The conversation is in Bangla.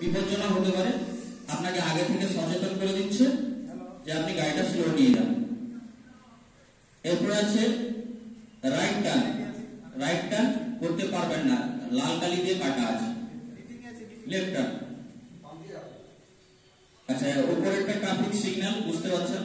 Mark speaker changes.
Speaker 1: বিপজ্জনক হতে পারে। আপনাকে আগে থেকে সচেতন করে দিচ্ছে যে আপনি গাড়িটা স্লো নিয়ে যান। এরপরে আছে রাইট টার্ন রাইট টার্ন করতে পারবেন না। লাল কালি দিয়ে কাটা আছে। লেফট টার্ন আচ্ছা একটা ট্রাফিক সিগন্যাল বুঝতে পারছেন?